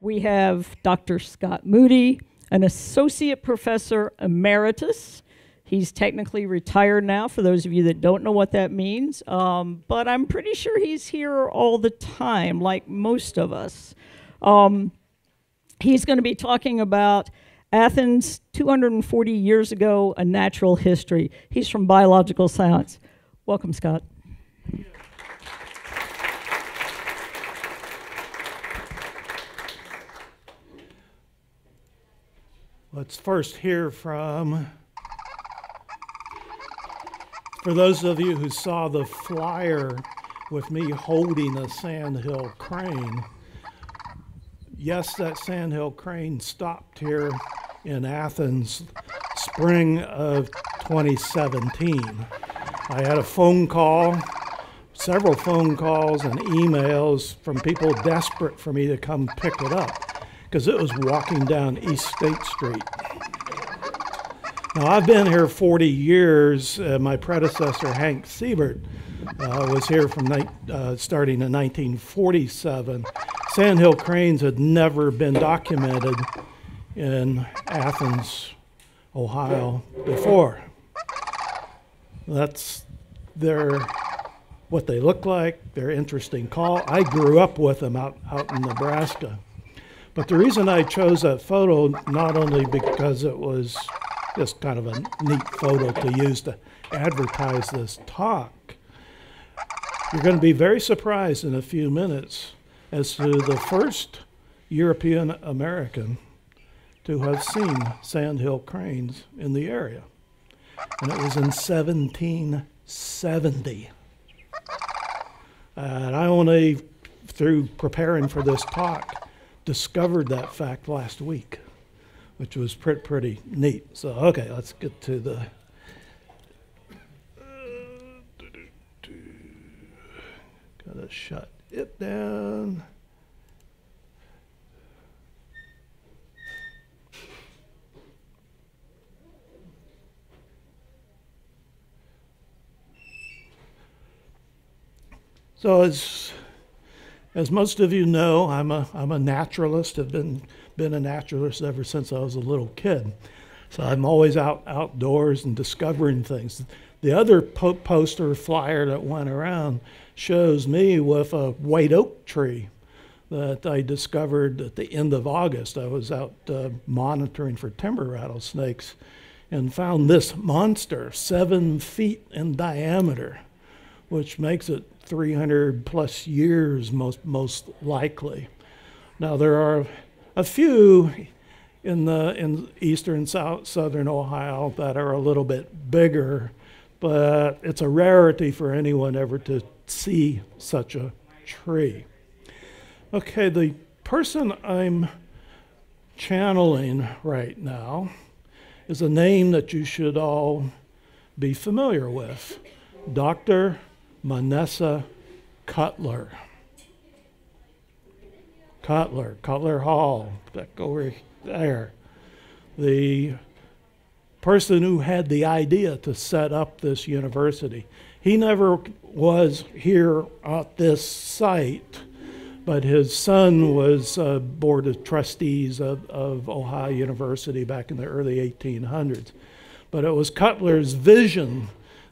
we have Dr. Scott Moody, an associate professor emeritus. He's technically retired now, for those of you that don't know what that means, um, but I'm pretty sure he's here all the time, like most of us. Um, he's going to be talking about Athens 240 years ago, a natural history. He's from biological science. Welcome, Scott. Let's first hear from, for those of you who saw the flyer with me holding a sandhill crane, yes, that sandhill crane stopped here in Athens spring of 2017. I had a phone call, several phone calls and emails from people desperate for me to come pick it up because it was walking down East State Street. Now, I've been here 40 years. Uh, my predecessor, Hank Siebert, uh, was here from uh, starting in 1947. Sandhill cranes had never been documented in Athens, Ohio before. That's their what they look like, their interesting call. I grew up with them out, out in Nebraska. But the reason I chose that photo, not only because it was just kind of a neat photo to use to advertise this talk, you're going to be very surprised in a few minutes as to the first European American to have seen sandhill cranes in the area. And it was in 1770. And I only, through preparing for this talk, discovered that fact last week, which was pretty, pretty neat. So, okay, let's get to the. Gotta shut it down. So as as most of you know, I'm a, I'm a naturalist. I've been, been a naturalist ever since I was a little kid. So I'm always out outdoors and discovering things. The other po- poster flyer that went around shows me with a white oak tree that I discovered at the end of August. I was out uh, monitoring for timber rattlesnakes and found this monster, seven feet in diameter, which makes it 300 plus years, most, most likely. Now, there are a few in, the, in eastern south, southern Ohio that are a little bit bigger, but it's a rarity for anyone ever to see such a tree. Okay, the person I'm channeling right now is a name that you should all be familiar with Dr. Manasseh Cutler. Cutler, Cutler Hall, back over there. The person who had the idea to set up this university. He never was here at this site, but his son was a board of trustees of, of Ohio University back in the early 1800s. But it was Cutler's vision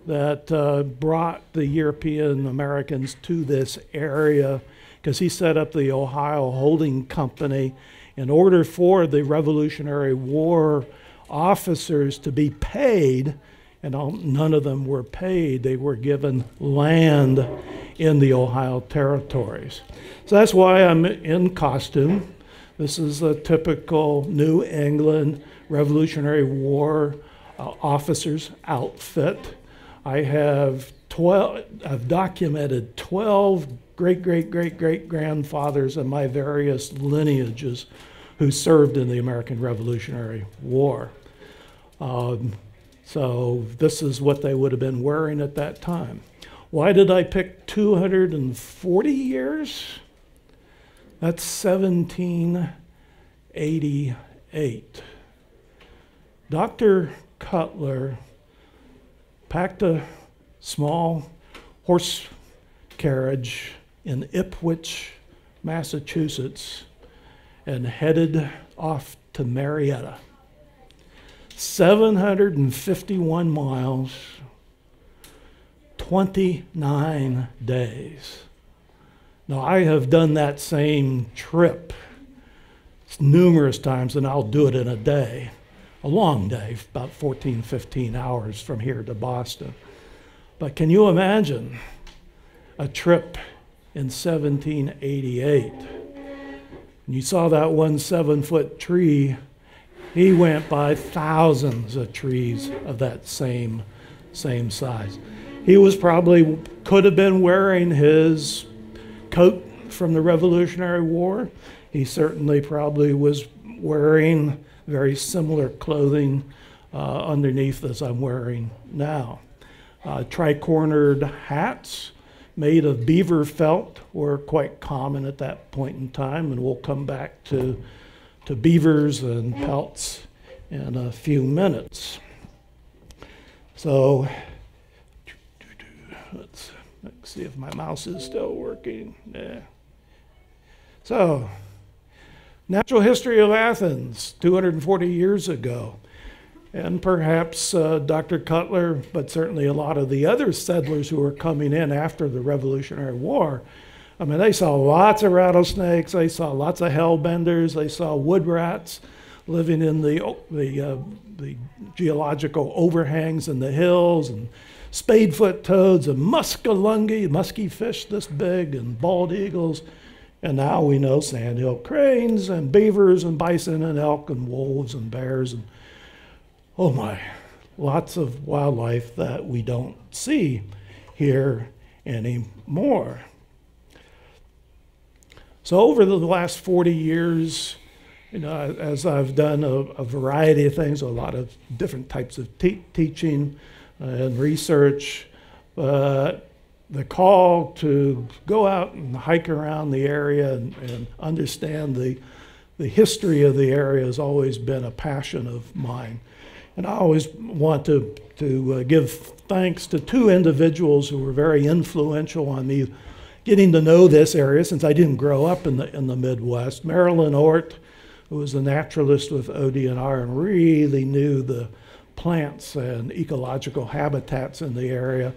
that uh, brought the European Americans to this area because he set up the Ohio Holding Company in order for the Revolutionary War officers to be paid, and all, none of them were paid. They were given land in the Ohio territories. So that's why I'm in costume. This is a typical New England Revolutionary War uh, officer's outfit. I have 12, I've documented 12 great, great, great, great grandfathers in my various lineages who served in the American Revolutionary War. Um, so this is what they would have been wearing at that time. Why did I pick 240 years? That's 1788. Dr. Cutler packed a small horse carriage in Ipswich, Massachusetts, and headed off to Marietta. 751 miles, 29 days. Now, I have done that same trip numerous times, and I'll do it in a day, a long day, about 14, 15 hours from here to Boston. But can you imagine a trip in 1788? And you saw that one seven foot tree. He went by thousands of trees of that same, same size. He was probably, could have been wearing his coat from the Revolutionary War. He certainly probably was wearing very similar clothing uh, underneath as I'm wearing now. Uh, tri-cornered hats made of beaver felt were quite common at that point in time, and we'll come back to, to beavers and pelts in a few minutes. So, let's, let's see if my mouse is still working. Yeah. So, natural history of Athens 240 years ago and perhaps uh, Dr. Cutler, but certainly a lot of the other settlers who were coming in after the Revolutionary War. I mean, they saw lots of rattlesnakes, they saw lots of hellbenders, they saw wood rats living in the, the, uh, the geological overhangs in the hills, and spadefoot toads, and muskellunge, musky fish this big, and bald eagles. And now we know sandhill cranes, and beavers, and bison, and elk, and wolves, and bears, and oh my, lots of wildlife that we don't see here anymore. So, over the last 40 years, you know, as I've done a, a variety of things, a lot of different types of te- teaching and research, uh, the call to go out and hike around the area and, and understand the, the history of the area has always been a passion of mine. And I always want to, to uh, give thanks to two individuals who were very influential on me getting to know this area since I didn't grow up in the, in the Midwest. Marilyn Ort, who was a naturalist with ODNR and really knew the plants and ecological habitats in the area.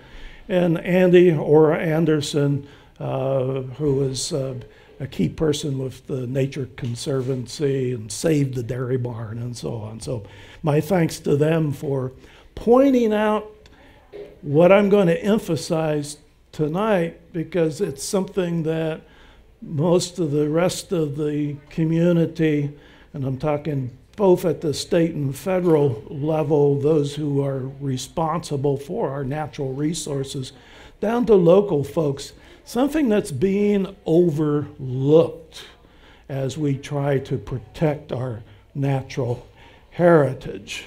And Andy Ora Anderson, uh, who was uh, a key person with the Nature Conservancy and saved the dairy barn and so on. So my thanks to them for pointing out what I'm going to emphasize tonight because it's something that most of the rest of the community, and I'm talking both at the state and federal level, those who are responsible for our natural resources, down to local folks, something that's being overlooked as we try to protect our natural heritage.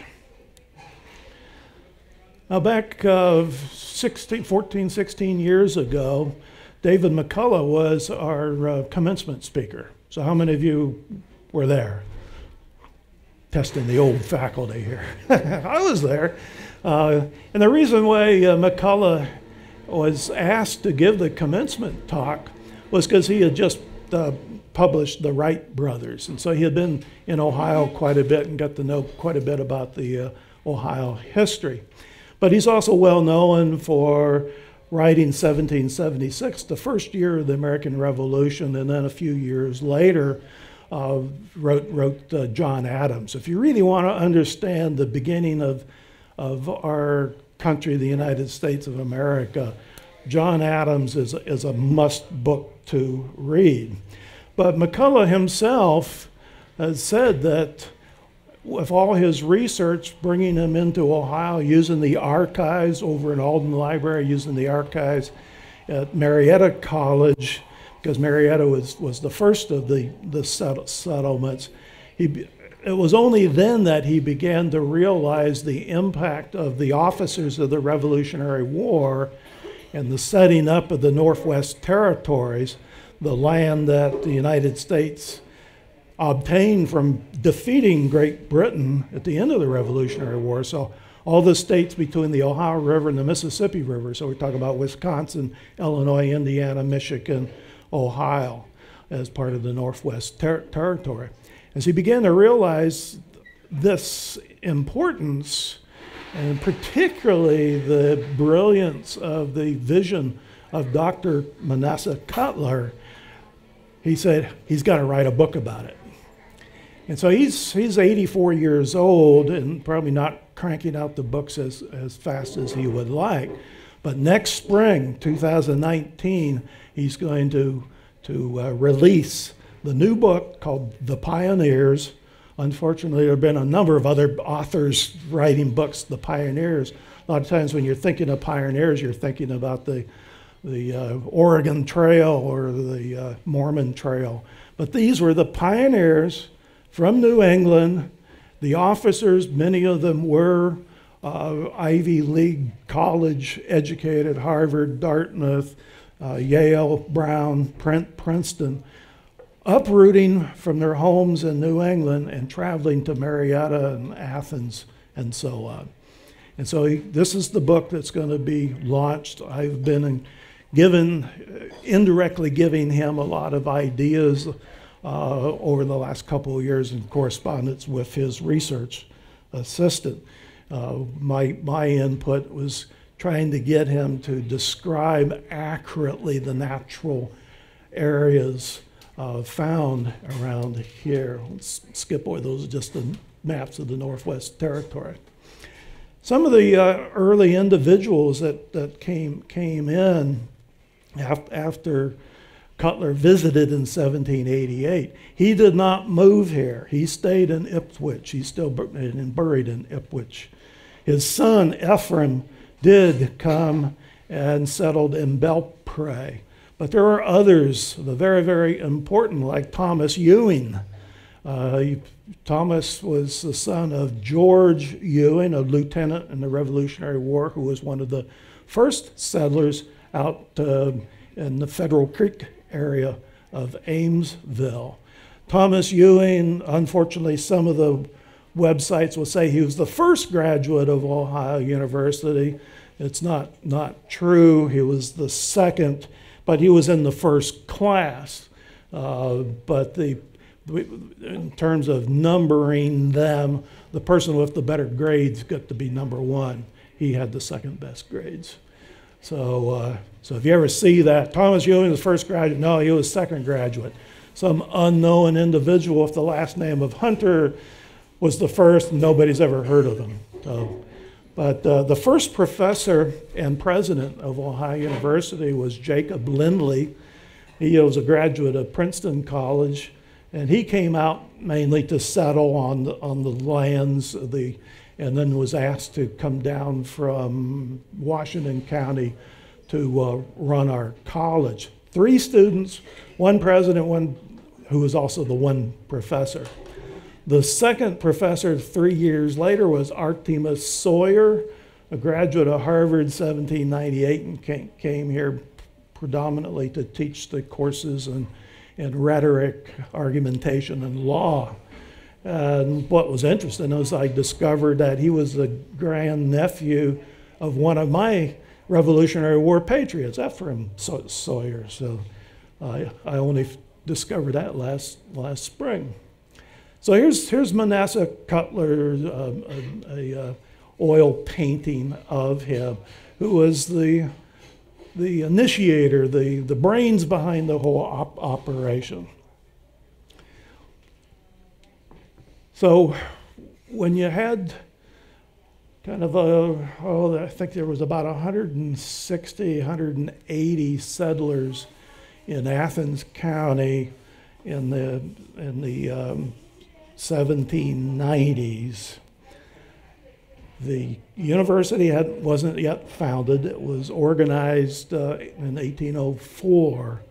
Now, back uh, 16, 14, 16 years ago, David McCullough was our uh, commencement speaker. So, how many of you were there? Testing the old faculty here. I was there. Uh, and the reason why uh, McCullough was asked to give the commencement talk was because he had just uh, published the Wright brothers. And so he had been in Ohio quite a bit and got to know quite a bit about the uh, Ohio history. But he's also well known for writing 1776, the first year of the American Revolution, and then a few years later, uh, wrote, wrote uh, John Adams. If you really want to understand the beginning of, of our country, the United States of America, John Adams is, is a must book to read. But McCullough himself has said that with all his research, bringing him into Ohio, using the archives over in Alden Library, using the archives at Marietta College, because Marietta was, was the first of the, the settlements. He, it was only then that he began to realize the impact of the officers of the Revolutionary War and the setting up of the Northwest Territories the land that the United States obtained from defeating Great Britain at the end of the Revolutionary War. So all the states between the Ohio River and the Mississippi River. So we're talking about Wisconsin, Illinois, Indiana, Michigan, Ohio. as part of the Northwest ter- Territory. As he began to realize this importance, and particularly the brilliance of the vision of Dr. Manasseh Cutler, he said he's got to write a book about it. And so he's, he's 84 years old and probably not cranking out the books as, as fast as he would like. But next spring, 2019, he's going to, to uh, release the new book called The Pioneers. Unfortunately, there have been a number of other authors writing books, The Pioneers. A lot of times when you're thinking of pioneers, you're thinking about the, the uh, Oregon Trail or the uh, Mormon Trail. But these were the pioneers from New England. The officers, many of them were uh, Ivy League college educated, Harvard, Dartmouth, uh, Yale, Brown, Princeton, uprooting from their homes in New England and traveling to Marietta and Athens and so on. And so he, this is the book that's going to be launched. I've been given, indirectly giving him a lot of ideas uh, over the last couple of years in correspondence with his research assistant. Uh, my, my input was trying to get him to describe accurately the natural areas uh, found around here. Let's skip over those, are just the maps of the Northwest Territory. Some of the uh, early individuals that, that came, came in after Cutler visited in 1788. He did not move here. He stayed in Ipswich. He's still buried in Ipswich. His son Ephraim did come and settled in Belpre. But there are others, the very, very important, like Thomas Ewing. Uh, Thomas was the son of George Ewing, a lieutenant in the Revolutionary War, who was one of the first settlers out uh, in the Federal Creek area of Amesville. Thomas Ewing, unfortunately, some of the websites will say he was the first graduate of Ohio University. It's not, not true. He was the second, but he was in the first class. Uh, but the, in terms of numbering them, the person with the better grades got to be number one. He had the second best grades. So, uh, so if you ever see that, Thomas Ewing was first graduate. No, he was second graduate. Some unknown individual with the last name of Hunter was the first, nobody's ever heard of him. So, but uh, the first professor and president of Ohio University was Jacob Lindley. He was a graduate of Princeton College, and he came out mainly to settle on the, on the lands, of the, and then was asked to come down from Washington County to uh, run our college. Three students, one president, one who was also the one professor. The second professor three years later was Artemus Sawyer, a graduate of Harvard 1798 and came, here predominantly to teach the courses in, in rhetoric, argumentation, and law. And what was interesting is I discovered that he was the grandnephew of one of my Revolutionary War patriots, Ephraim Sawyer. So I, I only discovered that last, last spring. So here's, here's Manasseh Cutler's um, a, a uh, oil painting of him, who was the, the initiator, the, the brains behind the whole op operation. So when you had kind of a, oh, I think there was about 160, 180 settlers in Athens County in the, in the um, 1790s. The university had, wasn't yet founded. It was organized uh, in 1804.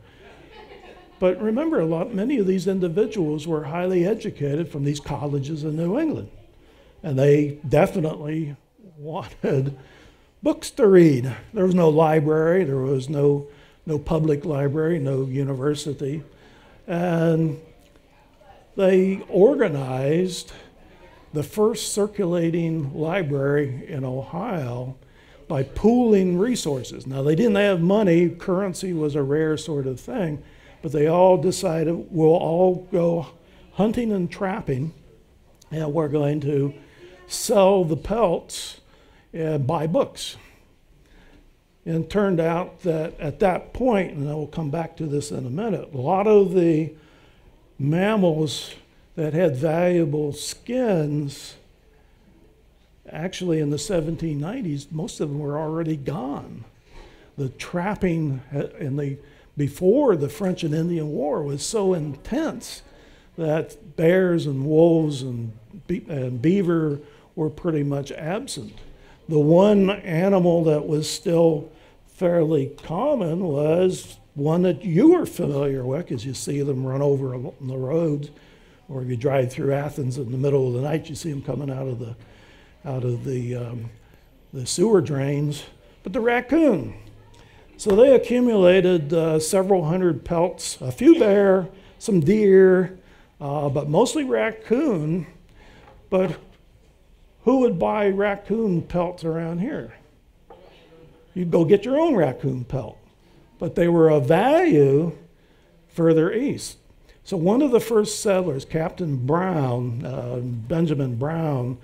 But remember, a lot, many of these individuals were highly educated from these colleges in New England. And they definitely wanted books to read. There was no library, there was no, no public library, no university. And they organized the first circulating library in Ohio by pooling resources. Now, they didn't have money, currency was a rare sort of thing, but they all decided we'll all go hunting and trapping, and we're going to sell the pelts and buy books. And it turned out that at that point, and I will come back to this in a minute, a lot of the mammals that had valuable skins, actually in the 1790s, most of them were already gone. The trapping uh, in the before the French and Indian War was so intense that bears and wolves and, be- and beaver were pretty much absent. The one animal that was still fairly common was one that you are familiar with, as you see them run over on the roads, or if you drive through Athens in the middle of the night, you see them coming out of the out of the um, the sewer drains. But the raccoon. So they accumulated uh, several hundred pelts, a few bear, some deer, uh, but mostly raccoon. But who would buy raccoon pelts around here? You'd go get your own raccoon pelt. But they were of value further east. So one of the first settlers, Captain Brown, uh, Benjamin Brown,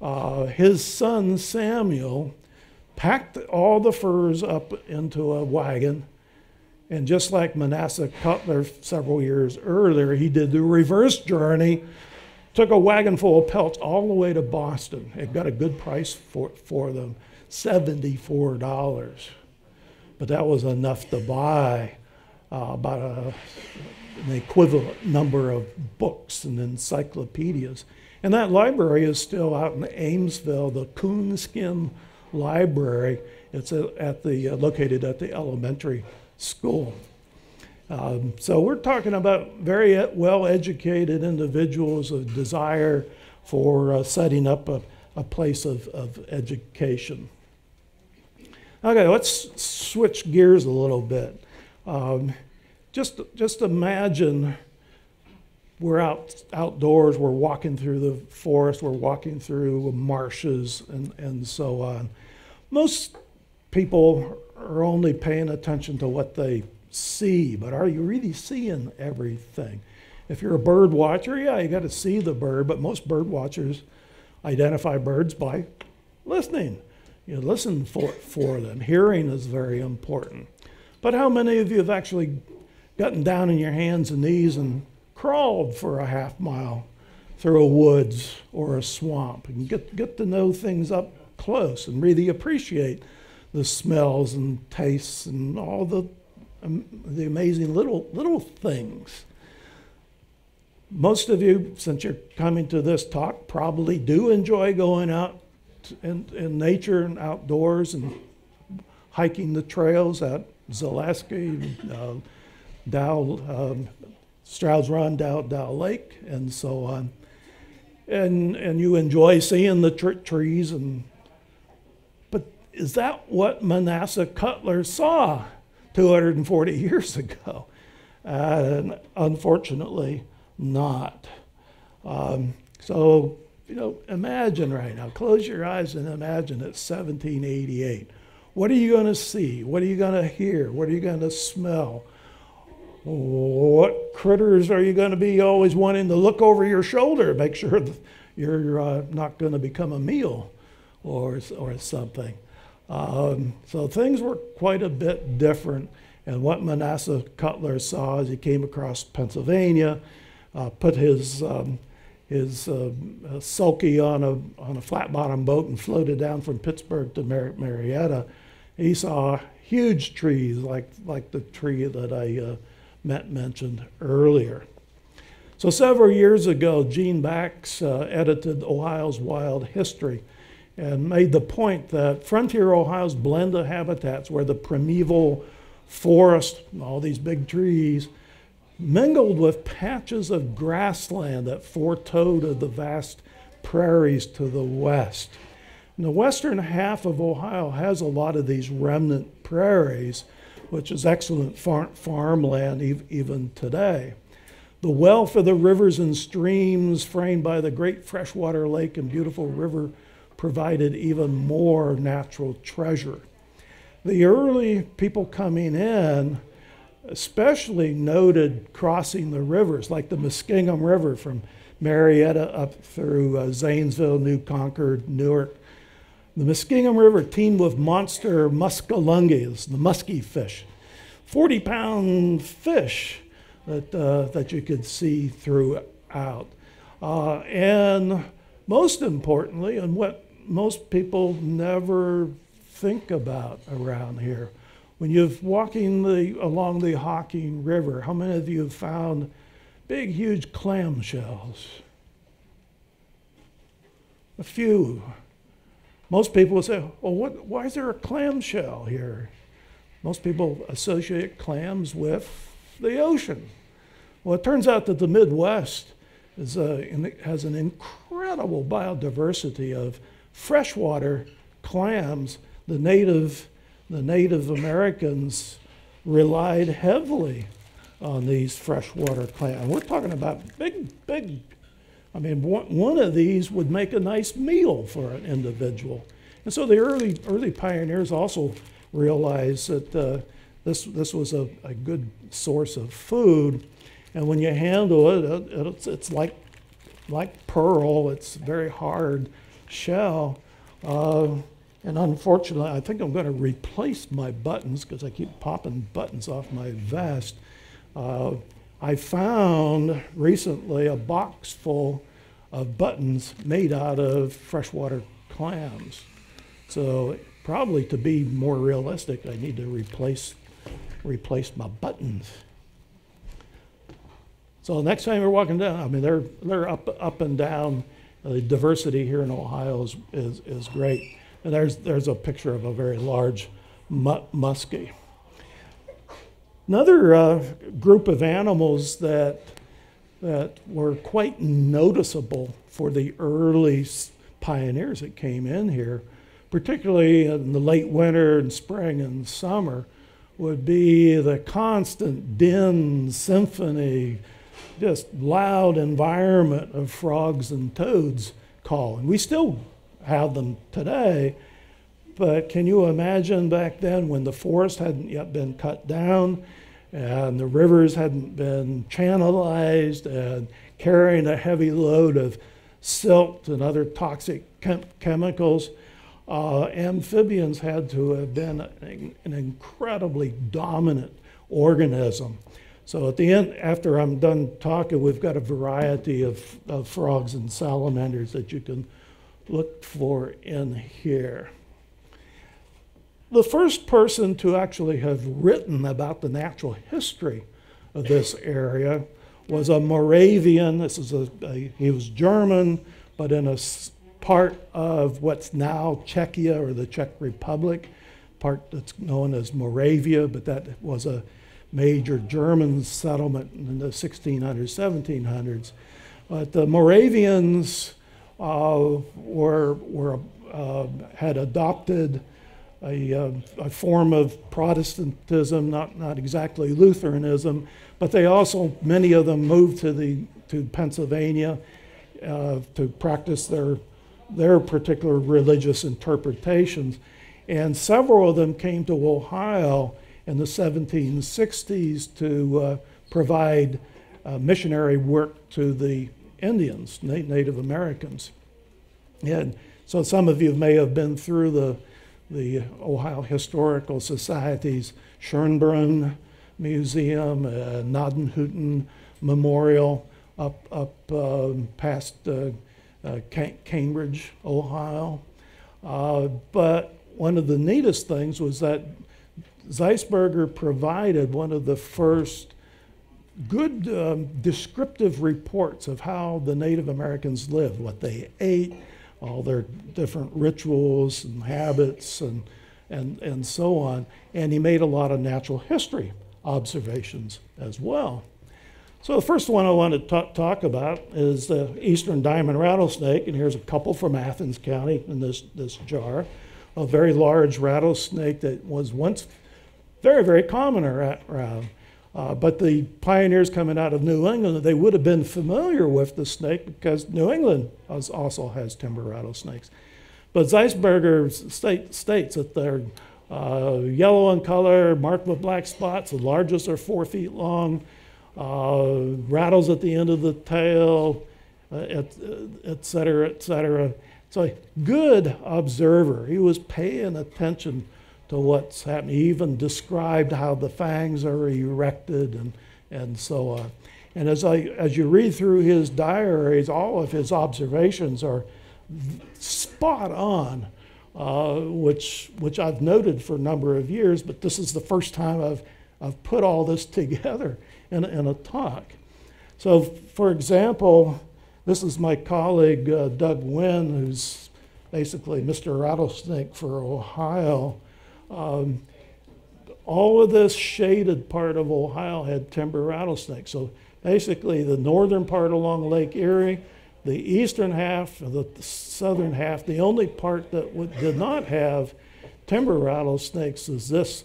uh, his son Samuel packed all the furs up into a wagon. And just like Manasseh Cutler several years earlier, he did the reverse journey Took a wagon full of pelts all the way to Boston. It got a good price for, for them $74. But that was enough to buy uh, about a, an equivalent number of books and encyclopedias. And that library is still out in Amesville, the Coonskin Library. It's at the, uh, located at the elementary school. Um, so we're talking about very well educated individuals, a desire for uh, setting up a, a place of, of education. Okay, let's switch gears a little bit. Um, just, just imagine we're out outdoors, we're walking through the forest, we're walking through marshes, and, and so on. Most people are only paying attention to what they see, but are you really seeing everything? If you're a bird watcher, yeah, you got to see the bird, but most bird watchers identify birds by listening. You listen for, for them. Hearing is very important. But how many of you have actually gotten down on your hands and knees and crawled for a half mile through a woods or a swamp and get, get to know things up close and really appreciate the smells and tastes and all the um, the amazing little, little things. Most of you, since you're coming to this talk, probably do enjoy going out in, in nature and outdoors and hiking the trails at Zaleski, uh, Dow, um, Stroud's Run, Dow, Dow Lake, and so on. And, and you enjoy seeing the tr- trees and but is that what Manasseh Cutler saw 240 years ago. And unfortunately, not. Um, so, you know, imagine right now, close your eyes and imagine it's 1788. What are you going to see? What are you going to hear? What are you going to smell? What critters are you going to be always wanting to look over your shoulder, make sure you're uh, not going to become a meal or, or something? Um, so things were quite a bit different. And what Manasseh Cutler saw as he came across Pennsylvania, uh, put his um, his uh, uh, sulky on a on a flat bottom boat and floated down from Pittsburgh to Mar- Marietta. He saw huge trees like like the tree that I uh, met mentioned earlier. So several years ago, Gene Bax uh, edited Ohio's Wild History and made the point that frontier Ohio's blend of habitats where the primeval forest, all these big trees, mingled with patches of grassland that foretold of the vast prairies to the west. And the western half of Ohio has a lot of these remnant prairies, which is excellent far- farmland even today. The wealth of the rivers and streams framed by the great freshwater lake and beautiful river provided even more natural treasure. The early people coming in especially noted crossing the rivers, like the Muskingum River from Marietta up through uh, Zanesville, New Concord, Newark. The Muskingum River teemed with monster muskellunges, the musky fish, 40 pound fish that, uh, that you could see throughout. Uh, and most importantly, and what most people never think about around here, when you're walking the, along the Hocking River, how many of you have found big, huge clam shells? A few. Most people will say, well, what, why is there a clam shell here? Most people associate clams with the ocean. Well, it turns out that the Midwest is uh, a, has an incredible biodiversity of freshwater clams. The native, the Native Americans relied heavily on these freshwater clams. We're talking about big, big. I mean, one of these would make a nice meal for an individual. And so the early, early pioneers also realized that uh, this, this was a, a good source of food. And when you handle it, it it's, it's like, like pearl, it's very hard shell. Uh, and unfortunately, I think I'm going to replace my buttons because I keep popping buttons off my vest. Uh, I found recently a box full of buttons made out of freshwater clams. So probably to be more realistic, I need to replace replace my buttons. So next time you're walking down, I mean they're they're up up and down. The diversity here in Ohio is, is, is great. And there's there's a picture of a very large mu- muskie. Another uh, group of animals that that were quite noticeable for the early pioneers that came in here particularly in the late winter and spring and summer, would be the constant din, symphony, just loud environment of frogs and toads calling. We still have them today, but can you imagine back then when the forest hadn't yet been cut down and the rivers hadn't been channelized and carrying a heavy load of silt and other toxic chem- chemicals? uh, amphibians had to have been an incredibly dominant organism. So at the end, after I'm done talking, we've got a variety of, of frogs and salamanders that you can look for in here. The first person to actually have written about the natural history of this area was a Moravian. This is a, a he was German, but in a part of what's now Czechia or the Czech Republic, part that's known as Moravia, but that was a major German settlement in the 1600s, 1700s. But the Moravians were, were, uh, had adopted a, uh, a, form of Protestantism, not, not exactly Lutheranism, but they also, many of them moved to, the, to Pennsylvania uh, to practice their their particular religious interpretations. And several of them came to Ohio in the 1760s to uh, provide uh, missionary work to the Indians, na- Native Americans. And so some of you may have been through the, the Ohio Historical Society's Schönbrunn Museum, uh, Memorial, up, up um, past uh, uh, Cambridge, Ohio. Uh, but one of the neatest things was that Zeisberger provided one of the first good um, descriptive reports of how the Native Americans lived, what they ate, all their different rituals and habits, and, and, and so on. And he made a lot of natural history observations as well. So the first one I want to talk, talk about is the eastern diamond rattlesnake, and here's a couple from Athens County in this, this jar. A very large rattlesnake that was once very, very common around. Uh, but the pioneers coming out of New England, they would have been familiar with the snake because New England also has timber rattlesnakes. But Zeisberger state, states that there Uh, yellow in color, marked with black spots. The largest are four feet long. Uh, rattles at the end of the tail, uh, et, et cetera, et cetera. So, a good observer. He was paying attention to what's happening. He even described how the fangs are erected and, and so on. And as, I, as you read through his diaries, all of his observations are spot on, uh, which, which I've noted for a number of years, but this is the first time I've, I've put all this together in, in a talk. So, for example, this is my colleague uh, Doug Wynn, who's basically Mr. Rattlesnake for Ohio. Um, all of this shaded part of Ohio had timber rattlesnakes. So basically, the northern part along Lake Erie, the eastern half, the southern half, the only part that did not have timber rattlesnakes is this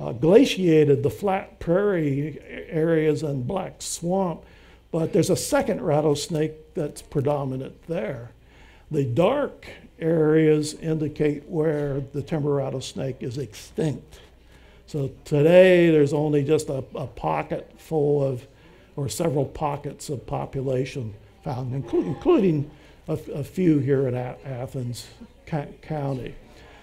uh, glaciated, the flat prairie areas and black swamp. But there's a second rattlesnake that's predominant there. The dark areas indicate where the timber rattlesnake is extinct. So today there's only just a, a pocket full of, or several pockets of population found, including, including a, a, few here in a- Athens County.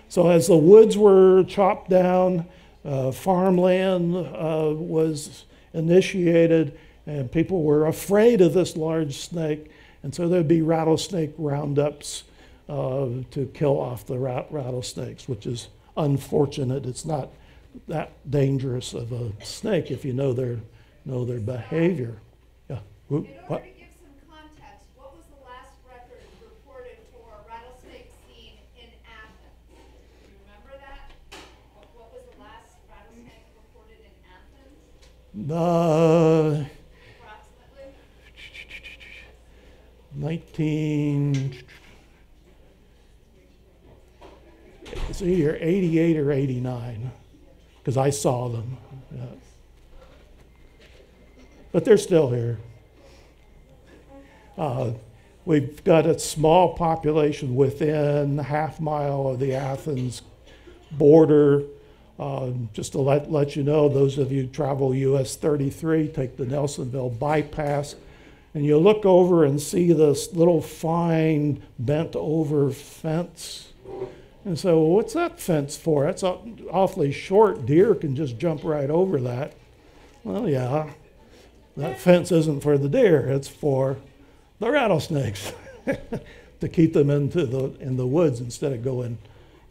So as the woods were chopped down, uh, farmland uh, was initiated, and people were afraid of this large snake, and so there'd be rattlesnake roundups to kill off the rat- rattlesnakes, which is unfortunate. It's not that dangerous of a snake if you know their know their behavior. Yeah. In order what? to give some context, what was the last record reported for rattlesnake seen in Athens? Do you remember that? What, what was the last rattlesnake reported in Athens? Uh, 19 it's either 88 or 89 because I saw them. Yeah. But they're still here. Uh, we've got a small population within half mile of the Athens border. Uh, just to let, let you know, those of you travel US 33, take the Nelsonville bypass, and you look over and see this little fine bent over fence and so, well, what's that fence for? That's awfully short. Deer can just jump right over that. Well, yeah, that fence isn't for the deer, it's for the rattlesnakes to keep them into the, in the woods instead of going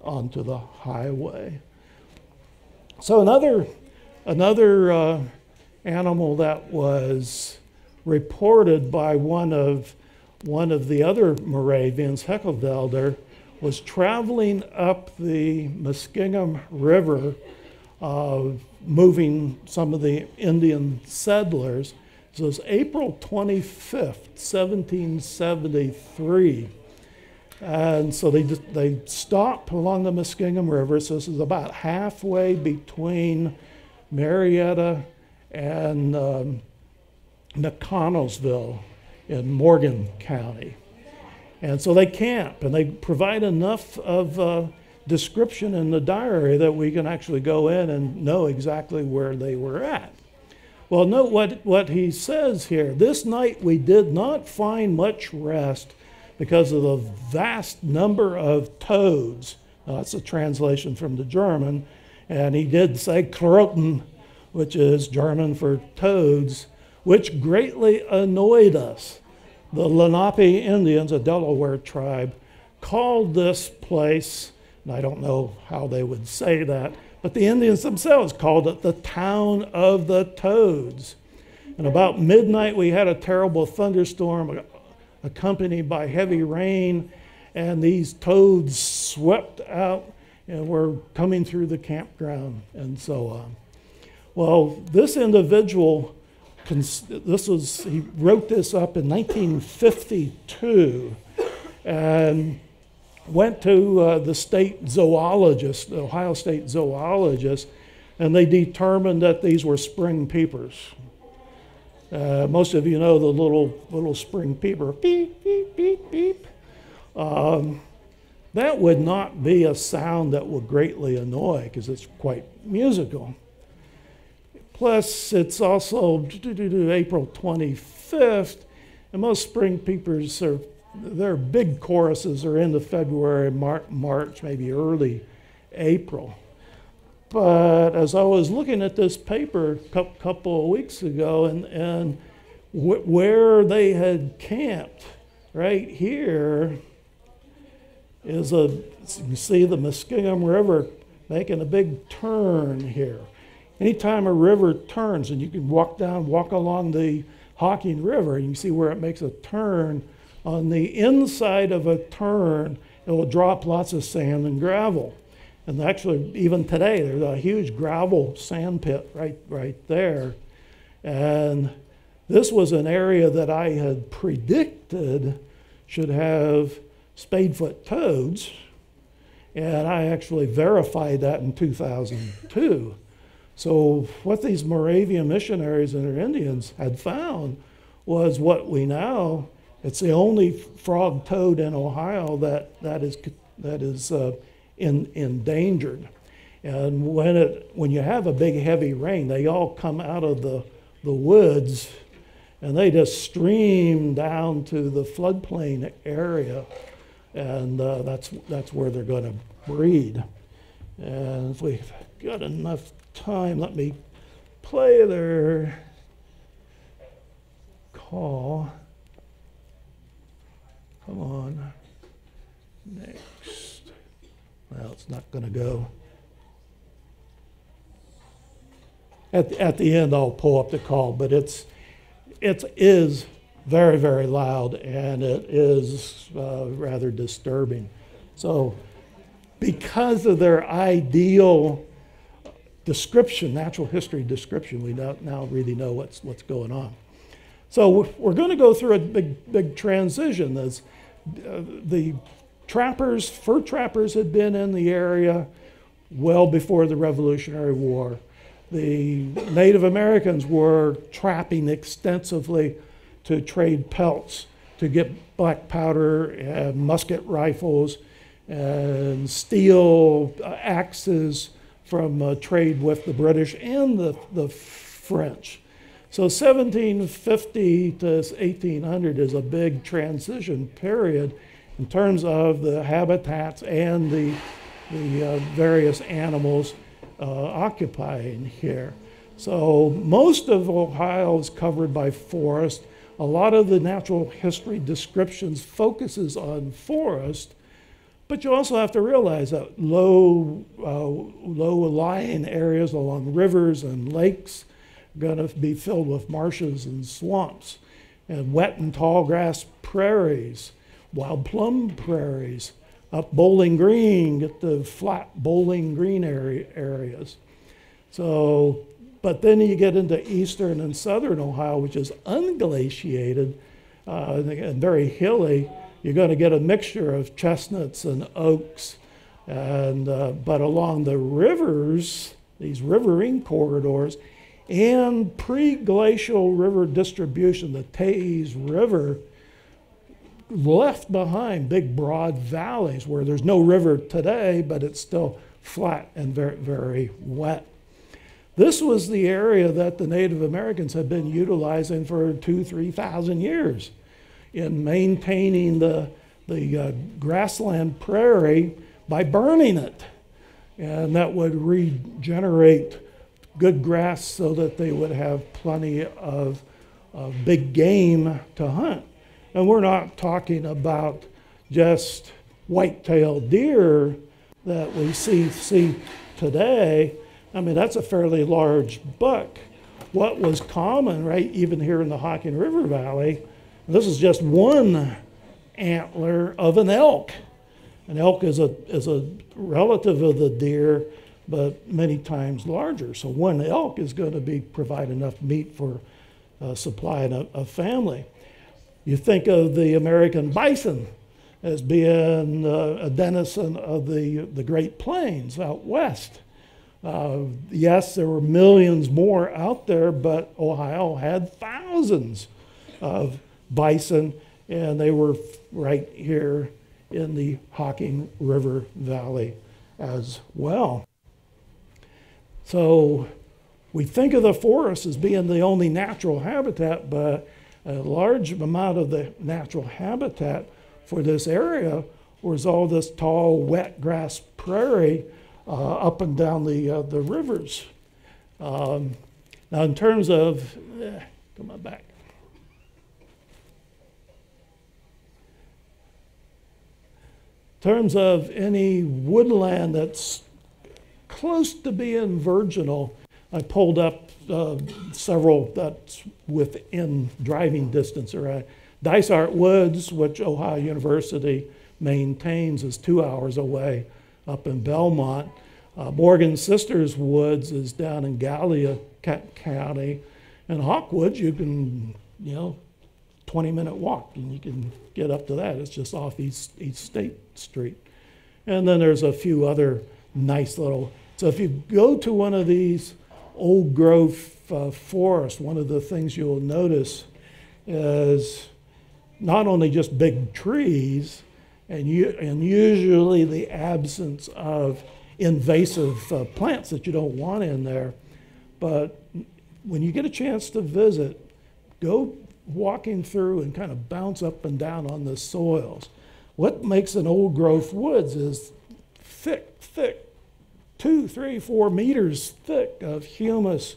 onto the highway. So, another, another uh, animal that was reported by one of, one of the other Moravians, Heckewelder, was traveling up the Muskingum River, uh, moving some of the Indian settlers. So it was April 25th, 1773. And so they, they stopped along the Muskingum River. So this is about halfway between Marietta and um, McConnelsville in Morgan County. And so they camp and they provide enough of uh, description in the diary that we can actually go in and know exactly where they were at. Well, note what, what he says here. This night we did not find much rest because of the vast number of toads. Now, that's a translation from the German. And he did say Kroten, which is German for toads, which greatly annoyed us. The Lenape Indians, a Delaware tribe, called this place, and I don't know how they would say that, but the Indians themselves called it the town of the toads. And about midnight, we had a terrible thunderstorm accompanied by heavy rain, and these toads swept out and were coming through the campground and so on. Well, this individual this was, he wrote this up in 1952 and went to uh, the state zoologist, the Ohio State zoologist, and they determined that these were spring peepers. Uh, most of you know the little little spring peeper, beep beep beep beep. Um, that would not be a sound that would greatly annoy because it's quite musical. Plus, it's also April 25th, and most spring peepers are their big choruses are into February, Mar- March, maybe early April. But as I was looking at this paper a couple of weeks ago, and, and wh- where they had camped, right here is a, you can see the Muskingum River making a big turn here. Anytime a river turns, and you can walk down, walk along the Hocking River, and you see where it makes a turn. On the inside of a turn, it will drop lots of sand and gravel. And actually, even today, there's a huge gravel sand pit right, right there. And this was an area that I had predicted should have spadefoot toads. And I actually verified that in 2002. So, what these Moravian missionaries and their Indians had found was what we now, it's the only frog toad in Ohio that, that is, that is uh, in, endangered. And when, it, when you have a big heavy rain, they all come out of the, the woods and they just stream down to the floodplain area. And uh, that's, that's where they're going to breed. And if we've got enough time, let me play their call. Come on. Next. Well, it's not going to go. At, at the end, I'll pull up the call, but it's it is very, very loud and it is uh, rather disturbing. So, because of their ideal description, natural history description, we now really know what's, what's going on. So, we're going to go through a big, big transition. As, uh, the trappers, fur trappers had been in the area well before the Revolutionary War. The Native Americans were trapping extensively to trade pelts to get black powder and musket rifles and steel uh, axes from uh, trade with the British and the, the French. So 1750 to 1800 is a big transition period in terms of the habitats and the, the uh, various animals uh, occupying here. So most of Ohio is covered by forest. A lot of the natural history descriptions focuses on forest, but you also have to realize that low, uh, low-lying areas along rivers and lakes are going to be filled with marshes and swamps, and wet and tall grass prairies wild plum prairies, up Bowling Green, get the flat Bowling Green area, areas. So, but then you get into eastern and southern Ohio, which is unglaciated uh, and very hilly. You're going to get a mixture of chestnuts and oaks. And, uh, but along the rivers, these riverine corridors, and pre glacial river distribution, the Teays River left behind big broad valleys where there's no river today, but it's still flat and very, very wet. This was the area that the Native Americans had been utilizing for two, three thousand years in maintaining the, the uh, grassland prairie by burning it. And that would regenerate good grass so that they would have plenty of, big game to hunt. And we're not talking about just white-tailed deer that we see, see today. I mean, that's a fairly large buck. What was common, right, even here in the Hocking River Valley, this is just one antler of an elk. An elk is a, is a relative of the deer, but many times larger. So one elk is going to be provide enough meat for uh, supplying a, a family. You think of the American bison as being uh, a denizen of the, the Great Plains out west. Uh, yes, there were millions more out there, but Ohio had thousands of bison, and they were right here in the Hocking River Valley as well. So we think of the forest as being the only natural habitat, but a large amount of the natural habitat for this area was all this tall, wet grass prairie uh, up and down the, uh, the rivers. Um, now, in terms of, eh, come on back. In terms of any woodland that's close to being virginal, I pulled up uh, several that's within driving distance around. Dysart Woods, which Ohio University maintains, is two hours away up in Belmont. Uh, Morgan Sisters Woods is down in Gallia County. And Hawkwoods, you can, you know, 20 minute walk and you can get up to that. It's just off East, East State Street. And then there's a few other nice little. So if you go to one of these old growth uh, forests, one of the things you'll notice is not only just big trees, and, you, and usually the absence of invasive uh, plants that you don't want in there, but when you get a chance to visit, go walking through and kind of bounce up and down on the soils. What makes an old growth woods is thick, thick, two, three, four meters thick of humus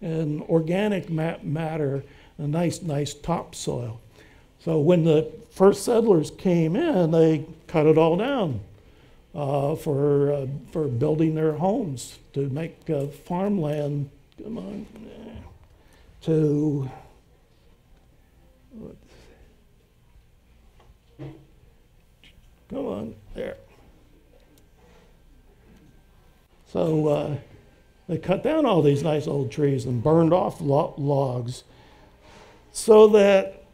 and organic matter, a nice, nice topsoil. So when the first settlers came in, they cut it all down uh, for, uh, for building their homes to make uh, farmland on, to come on there. So uh, they cut down all these nice old trees and burned off lo- logs so that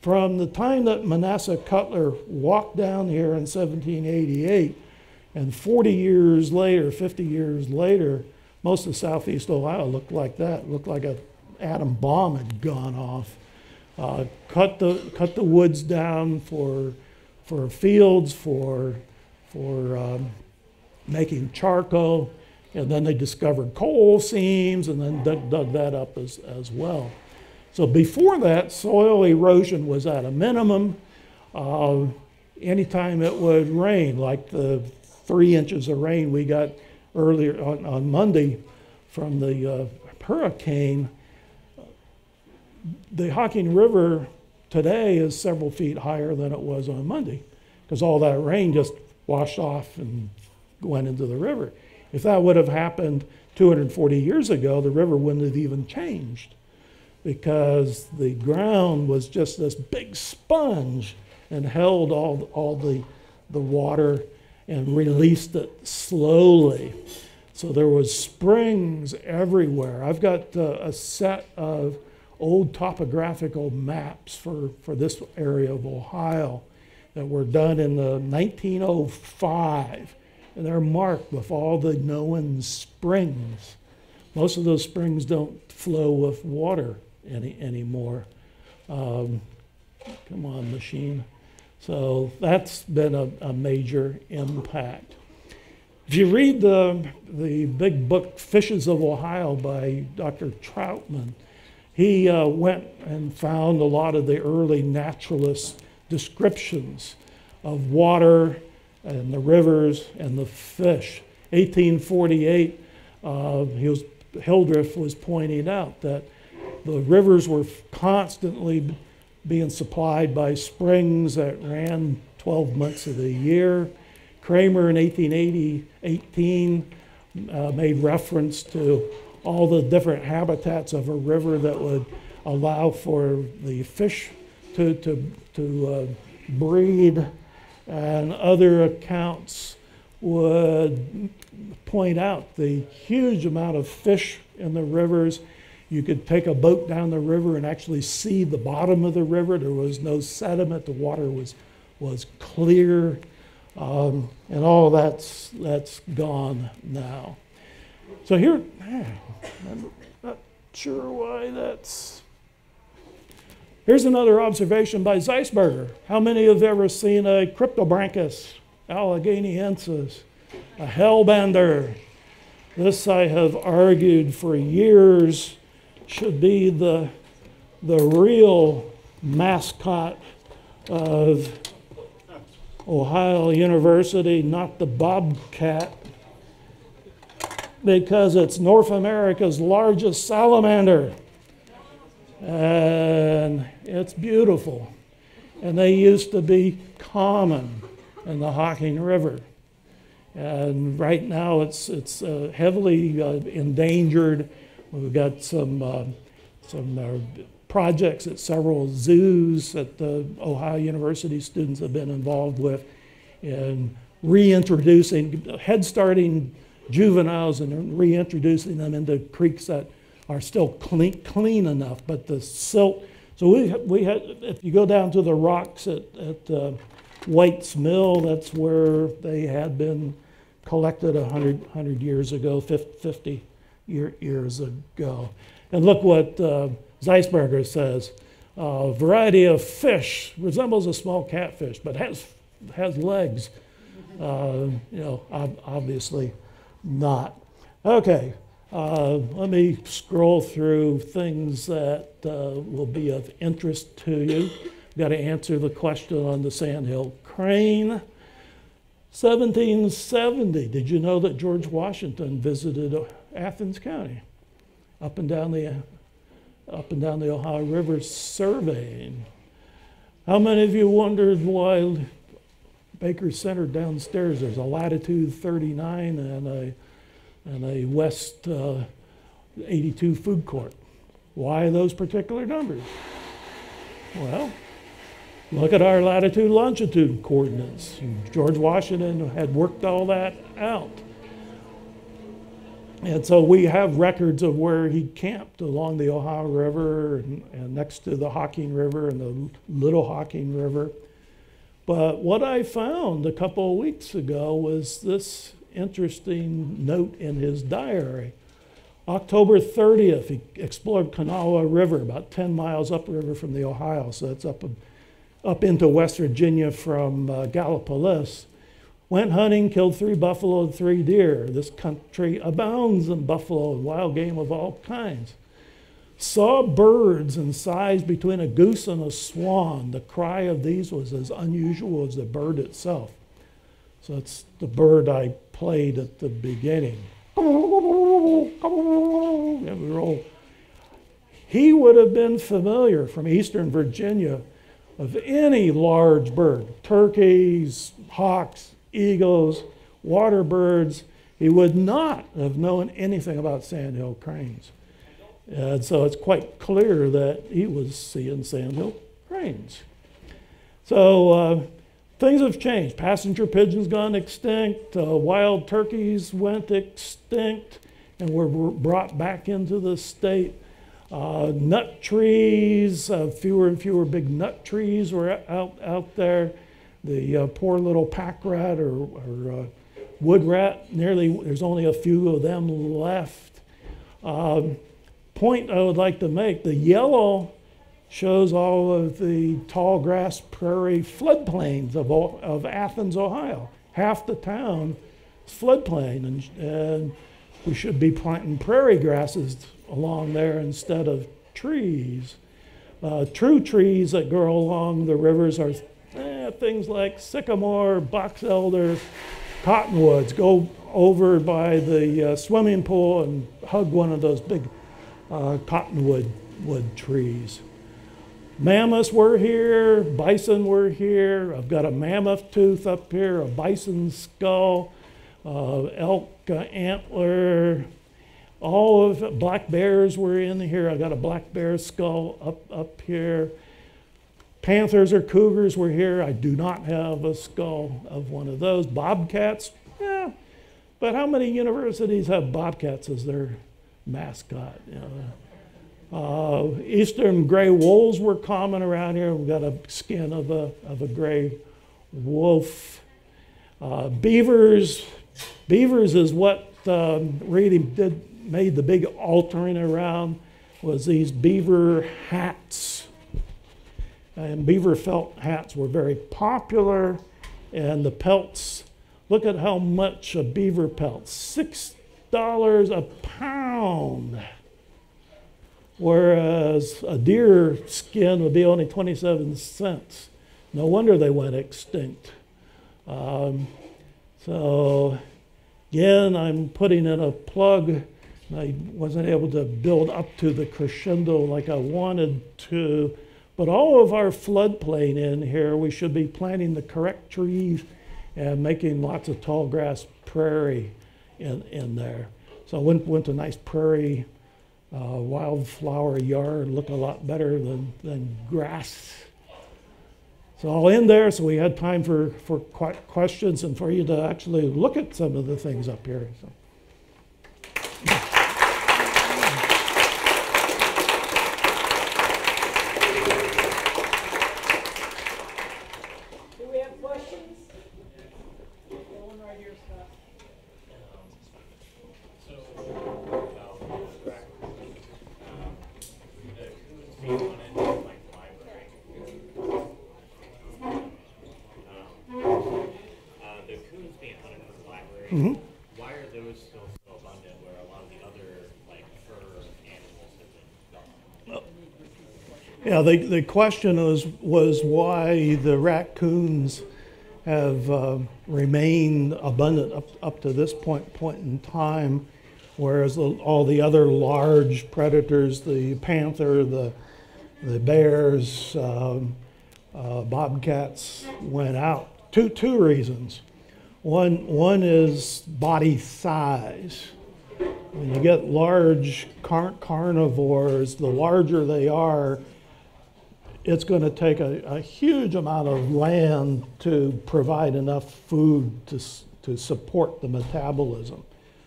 from the time that Manasseh Cutler walked down here in 1788 and 40 years later, 50 years later, most of southeast Ohio looked like that, looked like an atom bomb had gone off. Uh, cut, the, cut the woods down for, for fields, for, for um, making charcoal, and then they discovered coal seams and then dug, dug that up as, as well. So before that, soil erosion was at a minimum. Uh, anytime it would rain, like the three inches of rain we got earlier on, on Monday from the uh, hurricane, the Hocking River today is several feet higher than it was on Monday because all that rain just washed off and went into the river. If that would have happened 240 years ago, the river wouldn't have even changed because the ground was just this big sponge and held all, all the, the water and released it slowly. So there was springs everywhere. I've got uh, a set of old topographical maps for, for this area of Ohio that were done in the 1905 and they're marked with all the known springs. Most of those springs don't flow with water any anymore. Um, come on, machine. So that's been a, a, major impact. If you read the, the big book, Fishes of Ohio by Dr. Trautman, he uh, went and found a lot of the early naturalist descriptions of water and the rivers and the fish. 1848, uh, he was, Hildreth was pointing out that the rivers were constantly being supplied by springs that ran 12 months of the year. Kramer in 1880, 18 uh, made reference to all the different habitats of a river that would allow for the fish to, to, to uh, breed and other accounts would point out the huge amount of fish in the rivers. You could take a boat down the river and actually see the bottom of the river. There was no sediment. The water was, was clear. Um, and all that's, that's gone now. So here, I'm not sure why that's Here's another observation by Zeisberger. How many have ever seen a Cryptobranchus alleganiensis, a hellbender? This I have argued for years should be the, the real mascot of Ohio University, not the bobcat, because it's North America's largest salamander. And it's beautiful. And they used to be common in the Hocking River. And right now it's, it's uh, heavily uh, endangered. We've got some, uh, some uh, projects at several zoos that the Ohio University students have been involved with in reintroducing, head starting juveniles and reintroducing them into creeks that are still clean, clean enough, but the silt. So we, we had, if you go down to the rocks at, at uh, White's Mill, that's where they had been collected 100, 100 years ago, 50 year, years ago. And look what uh, Zeisberger says. A variety of fish resembles a small catfish, but has, has legs. Uh, you know, ob- obviously not. Okay, uh, let me scroll through things that uh, will be of interest to you. Got to answer the question on the Sandhill crane. 1770, did you know that George Washington visited Athens County? Up and down the, up and down the Ohio River surveying. How many of you wondered why Baker Center downstairs, there's a latitude 39 and a, and a west uh, 82 food court? Why those particular numbers? Well, look at our latitude longitude coordinates. George Washington had worked all that out. And so we have records of where he camped along the Ohio River and, and next to the Hocking River and the Little Hocking River. But what I found a couple of weeks ago was this interesting note in his diary. October 30th, he explored Kanawha River, about 10 miles upriver from the Ohio, so that's up, up into West Virginia from uh, Gallipolis. Went hunting, killed three buffalo and three deer. This country abounds in buffalo and wild game of all kinds. Saw birds in size between a goose and a swan. The cry of these was as unusual as the bird itself. So it's the bird I played at the beginning. He would have been familiar from eastern Virginia of any large bird turkeys, hawks, eagles, water birds. He would not have known anything about sandhill cranes. And so it's quite clear that he was seeing sandhill cranes. So uh, things have changed. Passenger pigeons gone extinct, uh, wild turkeys went extinct and were brought back into the state. Uh, nut trees, uh, fewer and fewer big nut trees were out, out there. The uh, poor little pack rat or, or uh, wood rat, nearly, there's only a few of them left. Um, point I would like to make the yellow shows all of the tall grass prairie floodplains of, of Athens, Ohio. Half the town is floodplain, and, and we should be planting prairie grasses along there instead of trees. Uh, true trees that grow along the rivers are eh, things like sycamore, box elder, cottonwoods. Go over by the uh, swimming pool and hug one of those big uh, cottonwood wood trees. Mammoths were here, bison were here. I've got a mammoth tooth up here, a bison skull, uh, elk uh, antler. All of black bears were in here. I've got a black bear skull up up here. Panthers or cougars were here. I do not have a skull of one of those. Bobcats, yeah. But how many universities have bobcats as their mascot? You know? Uh, eastern gray wolves were common around here. We've got a skin of a, of a gray wolf. Uh, beavers, beavers is what um, really did, made the big altering around was these beaver hats. And beaver felt hats were very popular, and the pelts. Look at how much a beaver pelt six dollars a pound, whereas a deer skin would be only 27 cents. No wonder they went extinct. Um, so, again, I'm putting in a plug. I wasn't able to build up to the crescendo like I wanted to, but all of our floodplain in here, we should be planting the correct trees and making lots of tall grass prairie in, in there. So I went, went to a nice prairie uh, wildflower yard, looked a lot better than, than grass. So I'll end there so we had time for, for questions and for you to actually look at some of the things up here. So. Do we have questions? One right here, Scott. Uh, the coons being hunted for the library, Mhm. why are those still so abundant where a lot of the other like fur animals have been gone? The, the question was, was why the raccoons have uh, remained abundant up, up to this point, point in time, whereas the, all the other large predators, the panther, the, the bears, um, uh, bobcats, went out. Two, two reasons. One, one is body size. When you get large car- carnivores, the larger they are, it's going to take a, a huge amount of land to provide enough food to, to support the metabolism.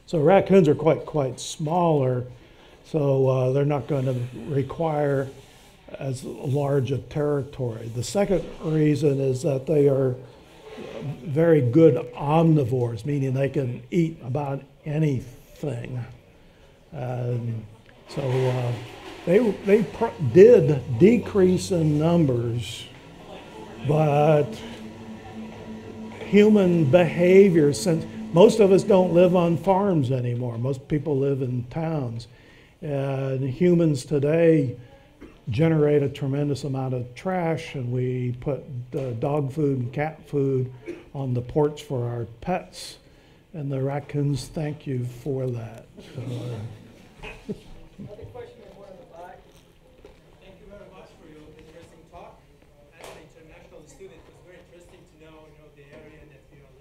So raccoons are quite, quite smaller, so uh, they're not going to require as large a territory. The second reason is that they are very good omnivores, meaning they can eat about anything. Um, so uh, they, they did decrease in numbers, but human behavior, since most of us don't live on farms anymore, most people live in towns. And humans today generate a tremendous amount of trash, and we put uh, dog food and cat food on the porch for our pets. And the raccoons thank you for that. Uh, Other question in one in the back? Thank you very much for your interesting talk. As an international student, it was very interesting to know, you know, the area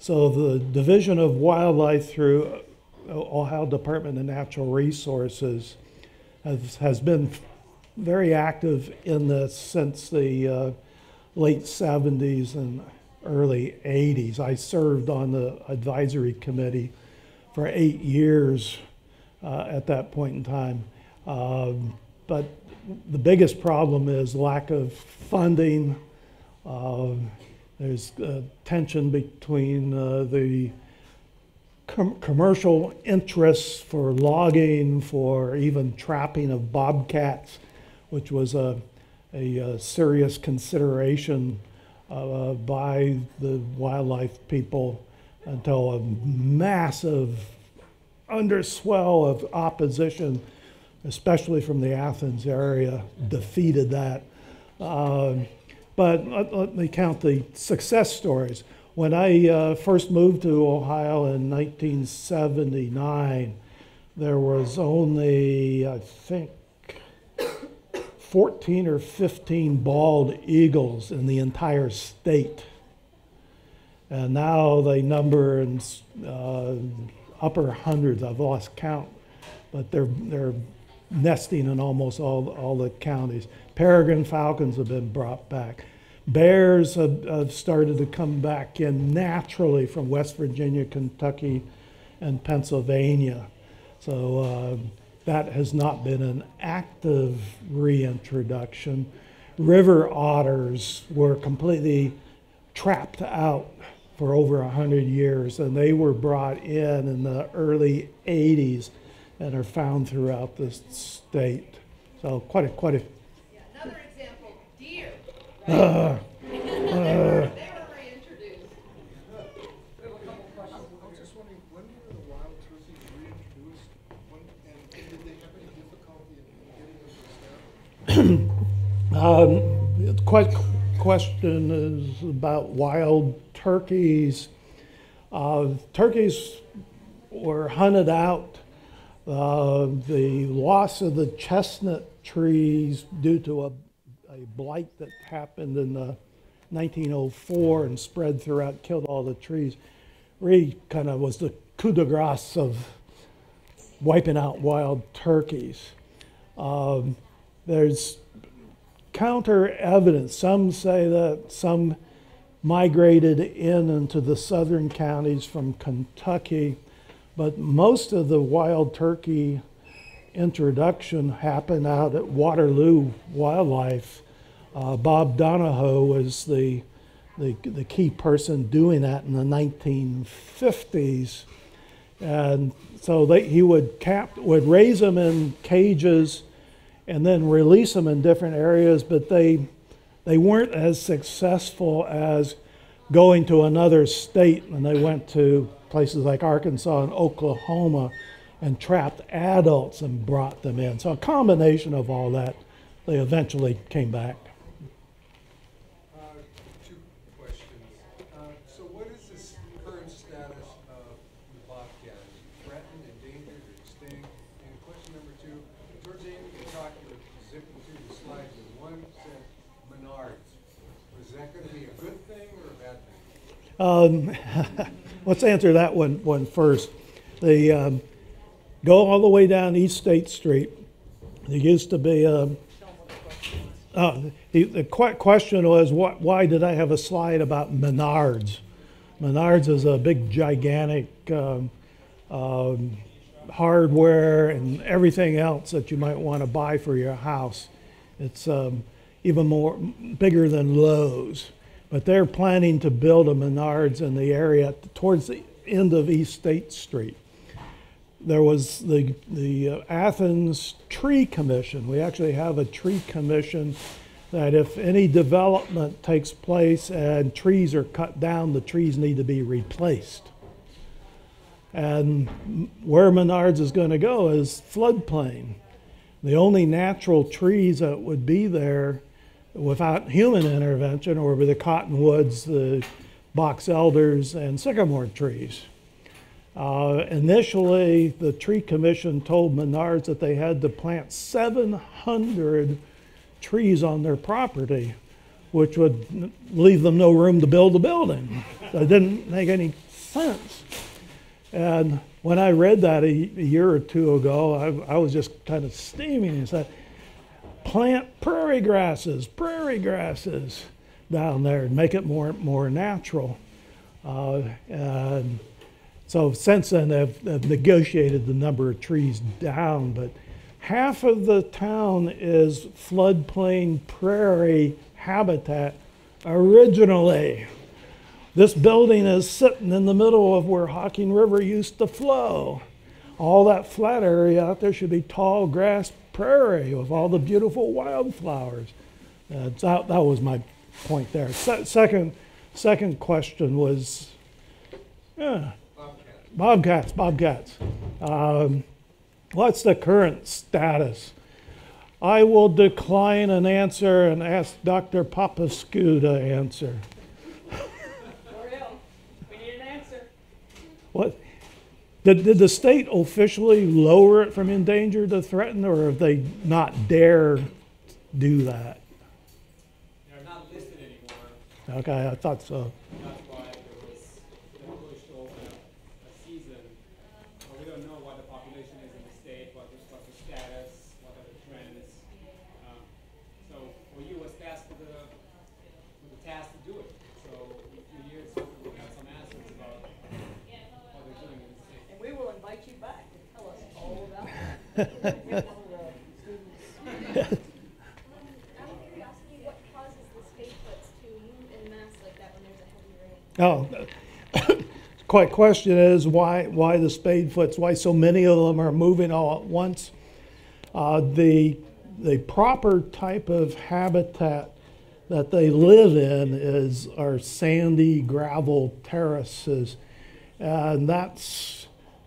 so the Division of Wildlife through Ohio Department of Natural Resources has, has been very active in this since the uh, late 70s and early 80s. I served on the advisory committee for eight years uh, at that point in time. Um, but the biggest problem is lack of funding. Um, there's uh, tension between uh, the com- commercial interests for logging, for even trapping of bobcats, which was a, a, uh serious consideration uh, by the wildlife people until a massive underswell of opposition, especially from the Athens area, defeated that. Um, but let, let me count the success stories. When I uh, first moved to Ohio in 1979, there was only, I think, 14 or 15 bald eagles in the entire state. And now they number in uh, upper hundreds. I've lost count, but they're they're nesting in almost all all the counties. Peregrine falcons have been brought back. Bears have, have started to come back in naturally from West Virginia, Kentucky, and Pennsylvania. So uh, that has not been an active reintroduction. River otters were completely trapped out for over 100 years, and they were brought in in the early 80s and are found throughout the state. So quite a, quite a, Yeah, another example, deer. Establish? Um, the que- question is about wild turkeys. Uh, turkeys were hunted out. Uh, the loss of the chestnut trees due to a, blight that happened in the 1904 and spread throughout, killed all the trees, really kind of was the coup de grace of wiping out wild turkeys. Um, there's counter evidence. Some say that some migrated in into the southern counties from Kentucky, but most of the wild turkey introduction happened out at Waterloo Wildlife. Uh, Bob Donahoe was the, the, the key person doing that in the 1950s. And so they, he would cap, would raise them in cages and then release them in different areas, but they, they weren't as successful as going to another state. And they went to places like Arkansas and Oklahoma and trapped adults and brought them in. So a combination of all that, they eventually came back. Uh, two questions. Uh, so what is this current status of the bobcat? Is it threatened, endangered, or extinct? And question number two, towards the end of your talk, you were zipping through the slides, and one said Menards. Was that gonna be a good thing or a bad thing? Um, let's answer that one, one first. The, um, go all the way down East State Street. There used to be a, uh, the, the que- question was, what, why did I have a slide about Menards? Menards is a big, gigantic um, um, hardware and everything else that you might want to buy for your house. It's um, even more bigger than Lowe's, but they're planning to build a Menards in the area towards the end of East State Street. There was the the uh, Athens Tree Commission. We actually have a tree commission that if any development takes place and trees are cut down, the trees need to be replaced. And where Menards is going to go is floodplain. The only natural trees that would be there without human intervention or with the cottonwoods, the box elders, and sycamore trees. Uh, initially, the tree commission told Menards that they had to plant 700 trees on their property, which would leave them no room to build a building. That didn't make any sense. And when I read that a, a year or two ago, I, I was just kind of steaming and said, plant prairie grasses, prairie grasses down there and make it more, more natural. Uh, so since then, they've, they've negotiated the number of trees down, but half of the town is floodplain prairie habitat originally. This building is sitting in the middle of where Hocking River used to flow. All that flat area out there should be tall grass prairie with all the beautiful wildflowers. Uh, that, that was my point there. Se- second, second question was, yeah, Bobcat. Bobcats, Bobcats. Um, what's the current status? I will decline an answer and ask Dr. Papascu to answer. we need an answer. What? Did, did the state officially lower it from endangered to threatened, or have they not dare do that? They're not listed anymore, Okay, I thought so. that's why there was, they pushed to open up a season. But we don't know what the population is in the state, what is, what's the status, what are the trends. Um, So, were you was tasked with the, with the Out of curiosity, what causes the spade flips to move en masse like that when there's a heavy rain? Oh, quite question is why, why the spade foots, why so many of them are moving all at once? Uh, the, the proper type of habitat that they live in is are sandy gravel terraces. And that's,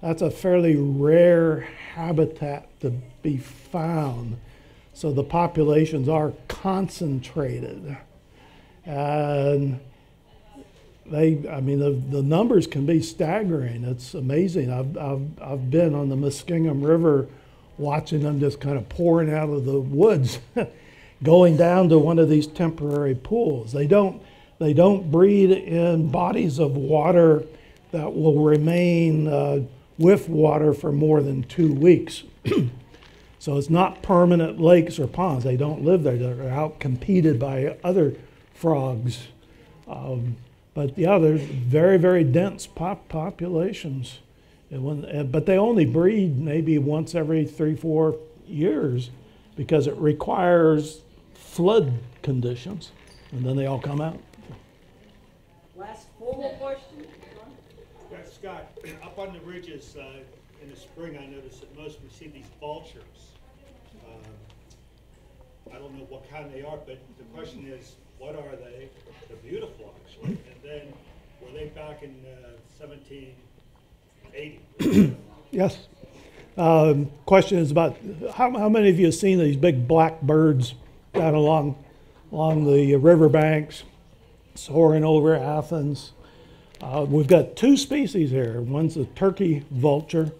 that's a fairly rare habitat to be found. So the populations are concentrated. And they, I mean, the, the numbers can be staggering. It's amazing. I've, I've, I've been on the Muskingum River watching them just kind of pouring out of the woods, going down to one of these temporary pools. They don't, they don't breed in bodies of water that will remain uh, with water for more than two weeks. so it's not permanent lakes or ponds. They don't live there. They're out competed by other frogs. Um, but yeah, there's very, very dense pop populations. When, but they only breed maybe once every three, four years because it requires flood conditions. And then they all come out. Last formal question? Scott, up on the ridges, uh, in the spring, I noticed that most we see these vultures. Um, I don't know what kind they are, but the question is, what are they? They're beautiful, actually. And then, were they back in uh, seventeen eighty? Yes. Um, question is about how, how many of you have seen these big black birds down along along the riverbanks, soaring over Athens? Uh, we've got two species here. One's a turkey vulture,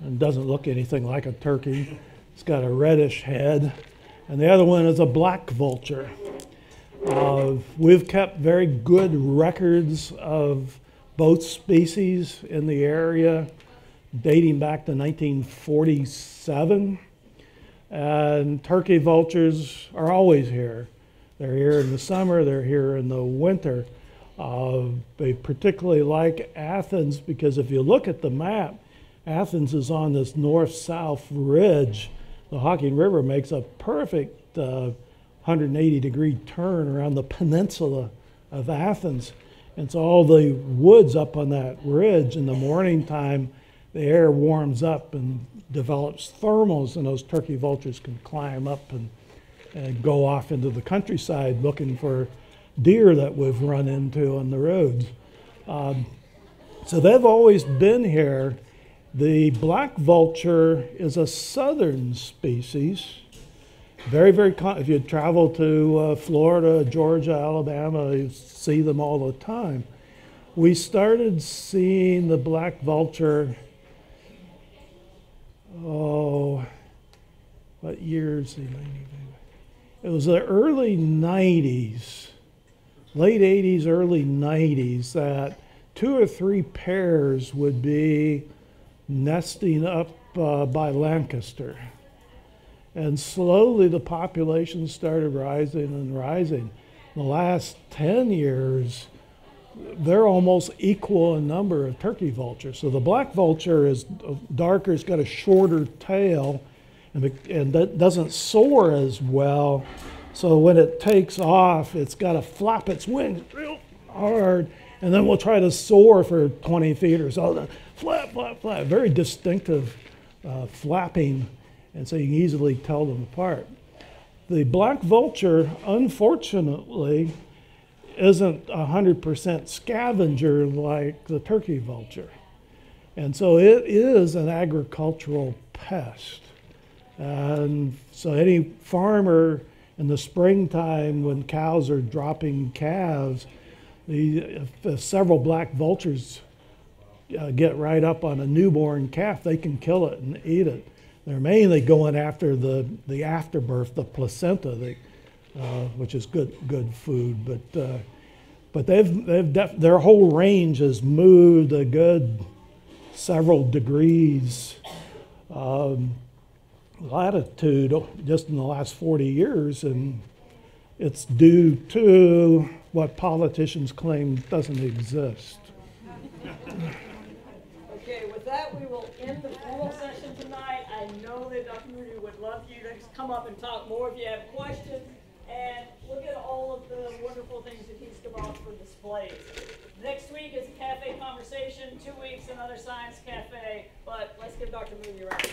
and doesn't look anything like a turkey. It's got a reddish head, and the other one is a black vulture. Uh, we've kept very good records of both species in the area dating back to 1947. And turkey vultures are always here. They're here in the summer, they're here in the winter. Uh, they particularly like Athens because if you look at the map, Athens is on this north south ridge. The Hocking River makes a perfect uh, 180 degree turn around the peninsula of Athens. And so all the woods up on that ridge in the morning time, the air warms up and develops thermals, and those turkey vultures can climb up and, and go off into the countryside looking for deer that we've run into on the roads. Um, so they've always been here. The black vulture is a southern species. Very, very, if you travel to uh, Florida, Georgia, Alabama, you see them all the time. We started seeing the black vulture, oh, what years? It was the early 90s, late 80s, early 90s, that two or three pairs would be nesting up uh, by Lancaster. And slowly the population started rising and rising. The last 10 years, they're almost equal in number of turkey vultures. So the black vulture is darker, it's got a shorter tail, and, and that doesn't soar as well. So when it takes off, it's got to flap its wings real hard, and then we'll try to soar for 20 feet or so. Flap, flap, flap. Very distinctive uh, flapping and so you can easily tell them apart. The black vulture, unfortunately, isn't 100% scavenger like the turkey vulture. And so it is an agricultural pest. And so any farmer in the springtime when cows are dropping calves, the, if, if several black vultures uh, get right up on a newborn calf, they can kill it and eat it. They're mainly going after the, the afterbirth, the placenta, the, uh, which is good good food. But uh, but they've they've def- their whole range has moved a good several degrees um, latitude just in the last 40 years, and it's due to what politicians claim doesn't exist. Okay, with that, we will end the formal session tonight. I know that Dr. Moody would love you to come up and talk more if you have questions and look at all of the wonderful things that he's developed for displays. Next week is a cafe conversation, two weeks another science cafe, but let's give Dr. Moody a round.